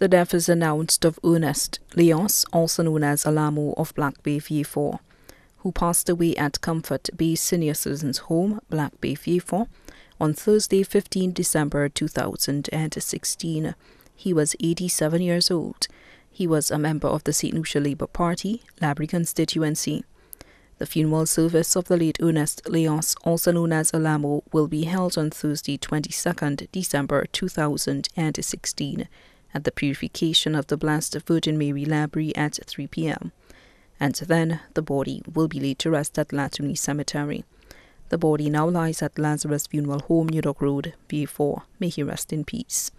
The death is announced of Ernest Leonce, also known as Alamo of Black Bay Vieux Fort, who passed away at Comfort Bay Senior Citizens Home, Black Bay Vieux Fort, on Thursday, 15 December 2016. He was 87 years old. He was a member of the St. Lucia Labour Party, Laborie constituency. The funeral service of the late Ernest Leonce, also known as Alamo, will be held on Thursday, 22 December 2016 at the Purification of the Blessed Virgin Mary Laborie at 3 p.m. And then the body will be laid to rest at Latuni Cemetery. The body now lies at Lazarus Funeral Home, New Dock Road, Vieux Fort. May he rest in peace.